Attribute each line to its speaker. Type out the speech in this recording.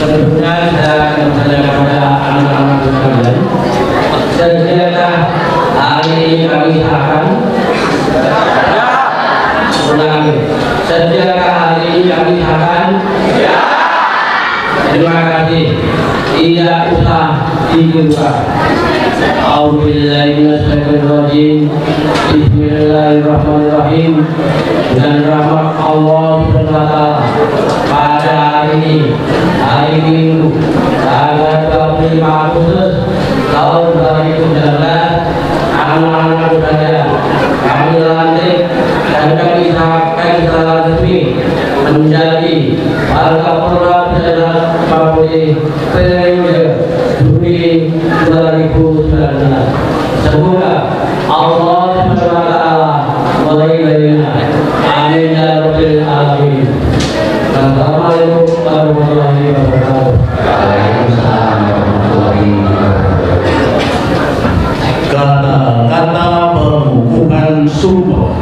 Speaker 1: Sebelumnya saya akan bertanya anak-anak hari ini kami hari Terima kasih. Tidak usah dibuka. Auzubillahiminasyaitonirrajim. Bismillahirrahmanirrahim. Dan rahmat Allah pada hari ini, hari Minggu, tanggal 25 Agustus tahun 2019, anak-anak saya kami lantik dan kami sahkan secara resmi menjadi warga Juni 2019 Assalamualaikum warahmatullahi wabarakatuh. Waalaikumsalam warahmatullahi wabarakatuh. Kata-kata pengukuhan sumpah